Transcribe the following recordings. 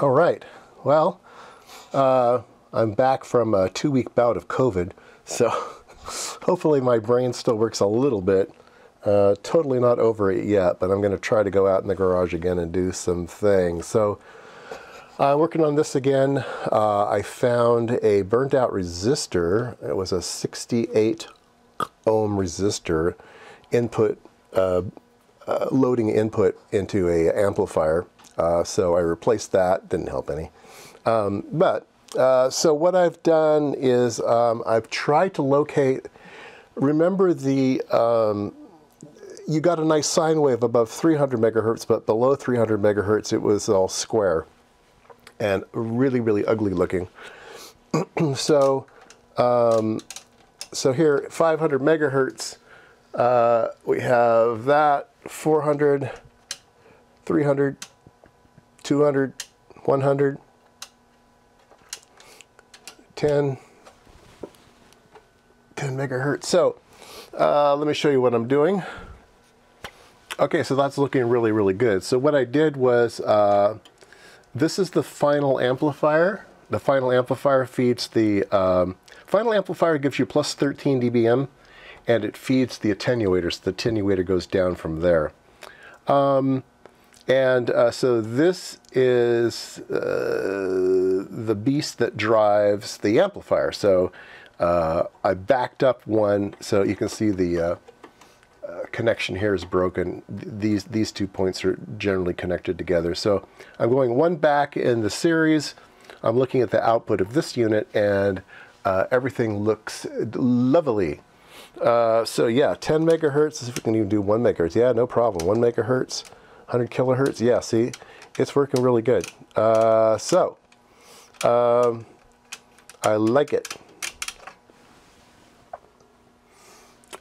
All right. Well, uh, I'm back from a two week bout of COVID, so hopefully my brain still works a little bit. Uh, totally not over it yet, but I'm going to try to go out in the garage again and do some things. So, uh, working on this again, uh, I found a burnt out resistor. It was a 68 ohm resistor input, uh, uh, loading input into a amplifier. Uh, so I replaced that, didn't help any. Um, but uh, so what I've done is um, I've tried to locate, remember the, um, you got a nice sine wave above 300 megahertz, but below 300 megahertz it was all square and really, really ugly looking. so, um, so here, 500 megahertz, uh, we have that, 400, 300, 200, 100, 10, 10 megahertz. So uh, let me show you what I'm doing. Okay, so that's looking really, really good. So what I did was, uh, this is the final amplifier. The final amplifier feeds the, um, final amplifier gives you plus 13 dBm and it feeds the attenuator, so the attenuator goes down from there. Um, and uh, so this is uh, the beast that drives the amplifier. So uh, I backed up one, so you can see the uh, uh, connection here is broken. These, these two points are generally connected together. So I'm going one back in the series. I'm looking at the output of this unit and uh, everything looks lovely. so yeah, 10 megahertz, if we can even do one megahertz. Yeah, no problem, one megahertz. 100 kilohertz. Yeah, see, it's working really good. Uh, so, um, I like it.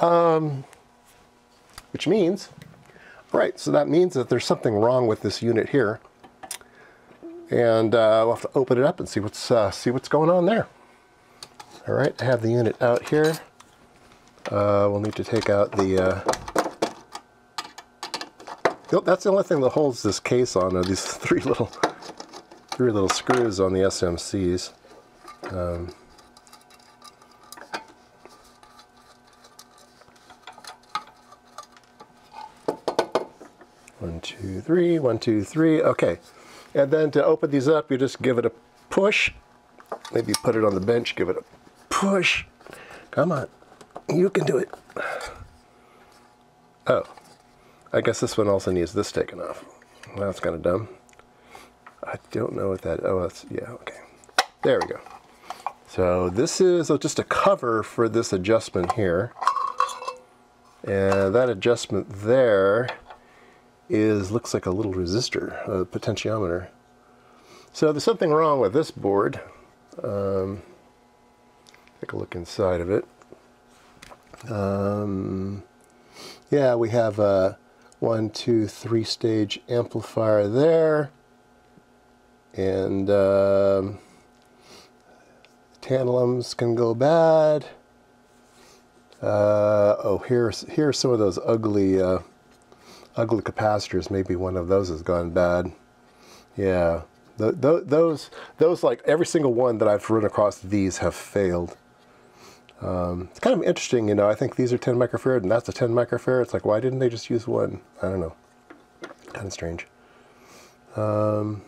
Um, which means, right, so that means that there's something wrong with this unit here. And uh, we'll have to open it up and see what's, uh, see what's going on there. All right, I have the unit out here. Uh, we'll need to take out the uh, that's the only thing that holds this case on are these three little three little screws on the SMCs. Um, one, two, three, one, two, three. Okay. And then to open these up, you just give it a push. Maybe put it on the bench, give it a push. Come on. You can do it. Oh, I guess this one also needs this taken off. That's kind of dumb. I don't know what that, oh, that's, yeah, okay. There we go. So this is just a cover for this adjustment here. And that adjustment there is, looks like a little resistor, a potentiometer. So there's something wrong with this board. Um, take a look inside of it. Um, yeah, we have a one, two, three stage amplifier there. And um, tantalums can go bad. Uh, oh, here's here's some of those ugly uh, ugly capacitors. Maybe one of those has gone bad. Yeah, the, the, those those like every single one that I've run across these have failed. Um, it's kind of interesting, you know, I think these are 10 microfarad and that's a 10 microfarad. It's like, why didn't they just use one? I don't know. Kind of strange. Um,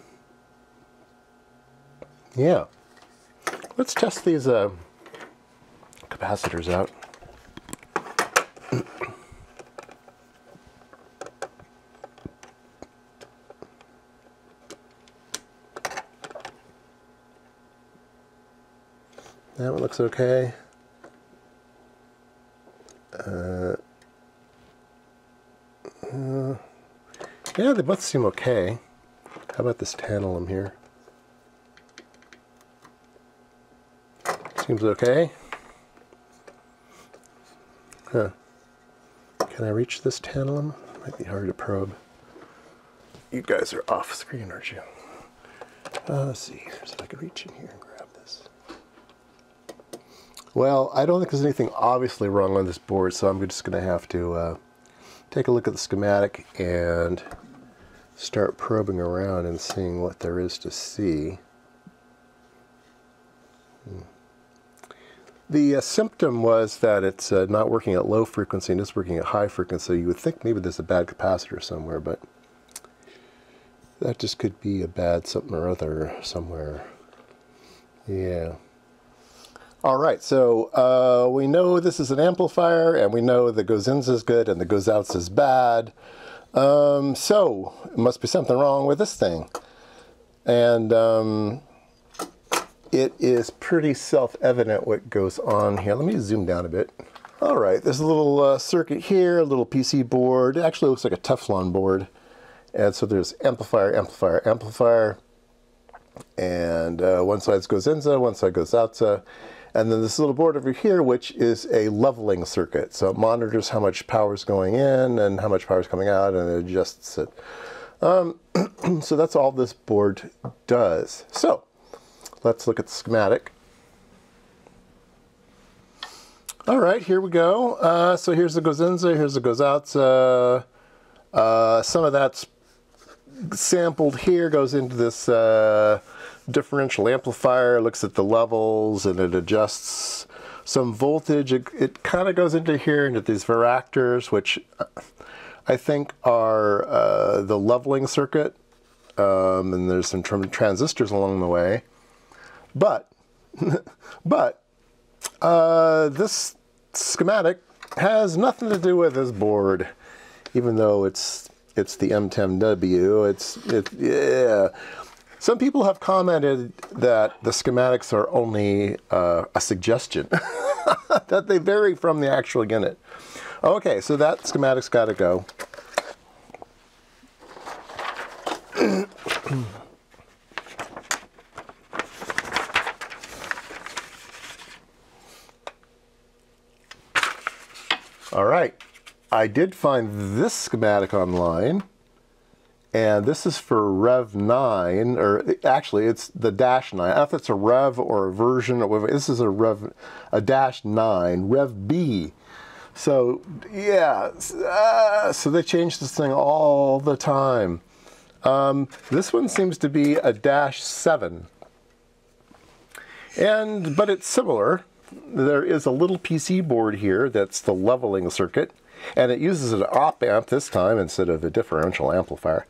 yeah. Let's test these uh, capacitors out. that one looks okay. Uh, uh, yeah, they both seem okay. How about this tantalum here? Seems okay. Huh. Can I reach this tantalum? Might be hard to probe. You guys are off screen, aren't you? Uh, let's see so I can reach in here. Well, I don't think there's anything obviously wrong on this board, so I'm just going to have to uh, take a look at the schematic and start probing around and seeing what there is to see. Hmm. The uh, symptom was that it's uh, not working at low frequency and it's working at high frequency. You would think maybe there's a bad capacitor somewhere, but that just could be a bad something or other somewhere. Yeah. All right, so uh, we know this is an amplifier, and we know the goes ins is good and the goes outs is bad. Um, so, it must be something wrong with this thing. And um, it is pretty self-evident what goes on here. Let me zoom down a bit. All right, there's a little uh, circuit here, a little PC board. It actually looks like a Teflon board. And so there's amplifier, amplifier, amplifier. And uh, one side goes INSA, one side goes OUTSA. And then this little board over here, which is a leveling circuit. So it monitors how much power is going in and how much power is coming out and it adjusts it. Um, so that's all this board does. So let's look at the schematic. All right, here we go. Uh, so here's the goes in, here's the goes out. Uh, some of that's sampled here goes into this uh, differential amplifier, looks at the levels and it adjusts some voltage. It, it kind of goes into here into these varactors, which I think are uh, the leveling circuit. Um, and there's some transistors along the way. But, but uh, this schematic has nothing to do with this board, even though it's it's the M10W. It's it yeah. Some people have commented that the schematics are only uh, a suggestion, that they vary from the actual unit. Okay, so that schematic's got to go. All right, I did find this schematic online, and this is for Rev 9, or actually it's the Dash 9. I don't know if it's a Rev or a version, or whatever. This is a Rev, a Dash 9, Rev B. So, yeah, uh, so they change this thing all the time. Um, this one seems to be a Dash 7. And, but it's similar there is a little PC board here that's the leveling circuit, and it uses an op amp this time instead of a differential amplifier.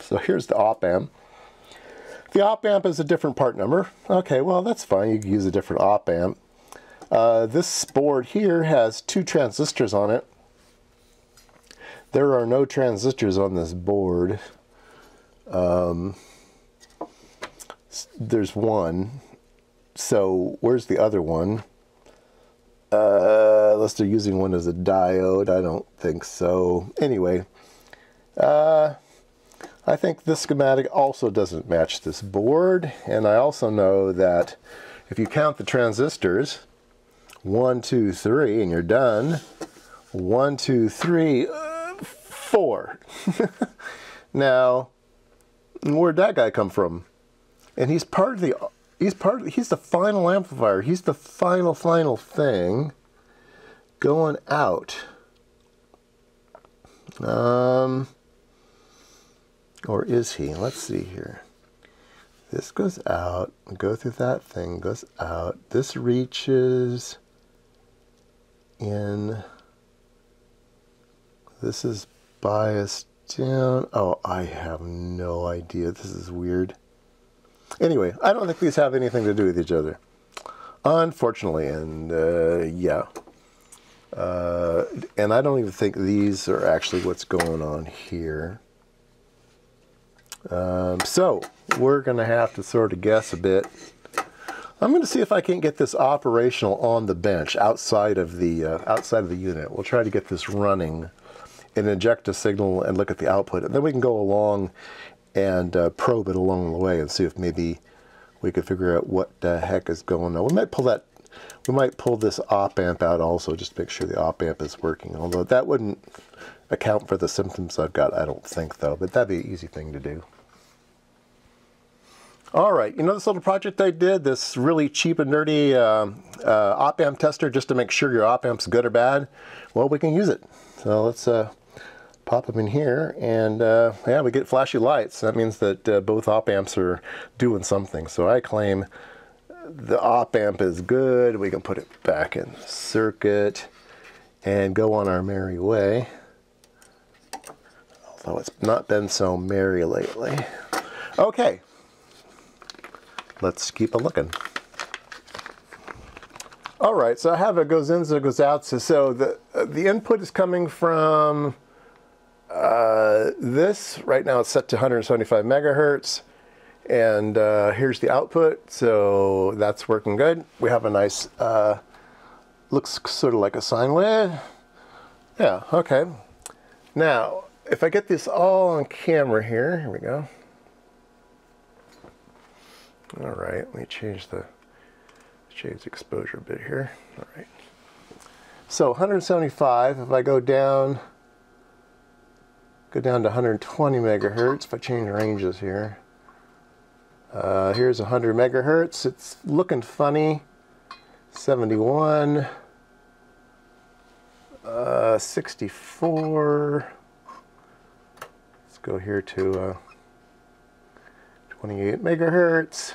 So here's the op amp. The op amp is a different part number. Okay, well that's fine, you can use a different op amp. Uh, this board here has two transistors on it. There are no transistors on this board. Um, there's one. So where's the other one? Uh, unless they're using one as a diode, I don't think so. Anyway, uh, I think this schematic also doesn't match this board, and I also know that if you count the transistors, one, two, three, and you're done, one, two, three, uh, four. now, where'd that guy come from? And he's part of the he's part of, he's the final amplifier. He's the final final thing going out. Um or is he? Let's see here. This goes out, go through that thing, goes out. This reaches in. This is biased down. Oh, I have no idea. This is weird. Anyway, I don't think these have anything to do with each other. Unfortunately, and uh, yeah. Uh, and I don't even think these are actually what's going on here. Um, so, we're going to have to sort of guess a bit. I'm going to see if I can get this operational on the bench outside of the uh, outside of the unit. We'll try to get this running and inject a signal and look at the output. And then we can go along and uh, probe it along the way and see if maybe we could figure out what the heck is going on. We might pull that, we might pull this op amp out also just to make sure the op amp is working. Although that wouldn't account for the symptoms I've got, I don't think though, but that'd be an easy thing to do. All right, you know this little project I did, this really cheap and nerdy uh, uh, op amp tester just to make sure your op amp's good or bad? Well, we can use it. So let's uh, pop them in here and uh, yeah, we get flashy lights. That means that uh, both op amps are doing something. So I claim the op amp is good. We can put it back in circuit and go on our merry way. Although it's not been so merry lately. Okay, let's keep a looking. All right, so I have a goes in, so it goes out. So, so the, the input is coming from uh, this. Right now it's set to 175 megahertz. And uh, here's the output. So that's working good. We have a nice, uh, looks sort of like a sine wave. Yeah, okay. Now, if I get this all on camera here, here we go. All right, let me change the change exposure a bit here. All right. So 175, if I go down, go down to 120 megahertz, if I change ranges here. Uh, here's 100 megahertz. It's looking funny. 71, uh, 64. Let's go here to uh, 28 megahertz.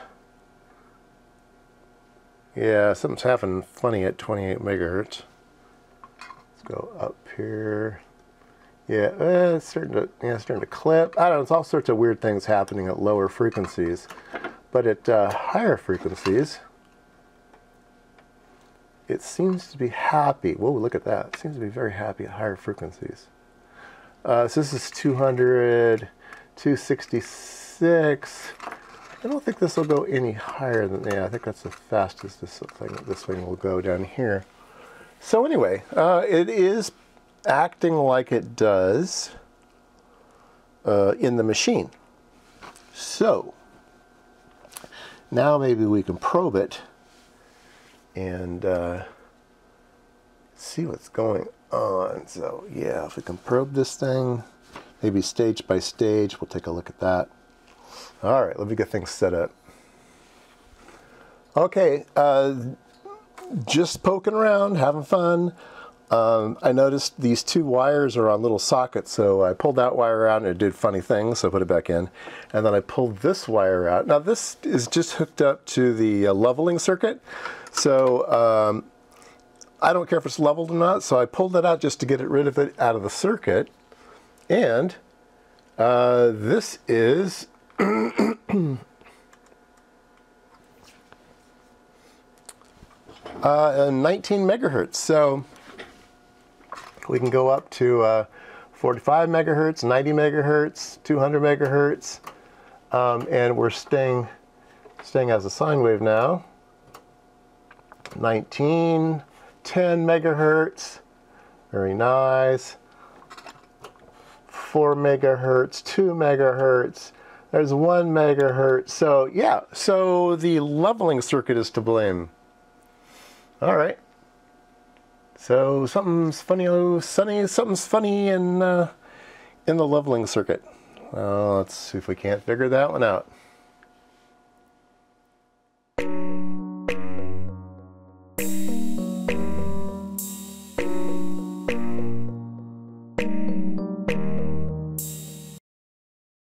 Yeah, something's happening funny at 28 megahertz. Let's go up here. Yeah, eh, it's starting to yeah, it's starting to clip. I don't know. It's all sorts of weird things happening at lower frequencies, but at uh, higher frequencies, it seems to be happy. Whoa, look at that! It seems to be very happy at higher frequencies. Uh, so this is 200, 266. I don't think this will go any higher than, yeah, I think that's the fastest this thing, this thing will go down here. So anyway, uh, it is acting like it does uh, in the machine. So now maybe we can probe it and uh, see what's going on. So yeah, if we can probe this thing, maybe stage by stage, we'll take a look at that. All right, let me get things set up. Okay, uh, just poking around, having fun. Um, I noticed these two wires are on little sockets, so I pulled that wire out and it did funny things, so I put it back in. And then I pulled this wire out. Now this is just hooked up to the uh, leveling circuit, so um, I don't care if it's leveled or not, so I pulled that out just to get it rid of it out of the circuit. And uh, this is uh, 19 megahertz. So we can go up to uh, 45 megahertz, 90 megahertz, 200 megahertz, um, and we're staying staying as a sine wave now. 19, 10 megahertz, very nice. 4 megahertz, 2 megahertz, there's one megahertz. So yeah, so the leveling circuit is to blame. All right. So something's funny, oh, sunny, something's funny in, uh, in the leveling circuit. Let's see if we can't figure that one out.